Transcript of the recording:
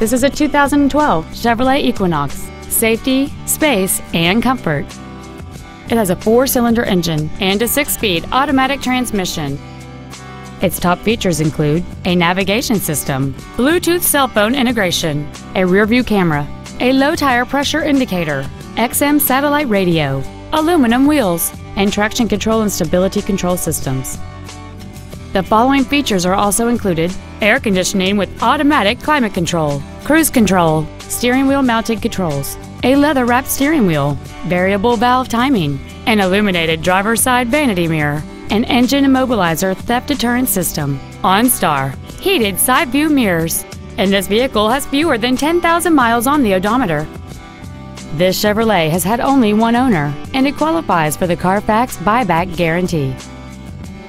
This is a 2012 Chevrolet Equinox. Safety, space, and comfort. It has a four-cylinder engine and a six-speed automatic transmission. Its top features include a navigation system, Bluetooth cell phone integration, a rear-view camera, a low tire pressure indicator, XM satellite radio, aluminum wheels, and traction control and stability control systems. The following features are also included air conditioning with automatic climate control, cruise control, steering wheel mounted controls, a leather wrapped steering wheel, variable valve timing, an illuminated driver's side vanity mirror, an engine immobilizer theft deterrent system, OnStar, heated side view mirrors, and this vehicle has fewer than 10,000 miles on the odometer. This Chevrolet has had only one owner, and it qualifies for the Carfax buyback guarantee.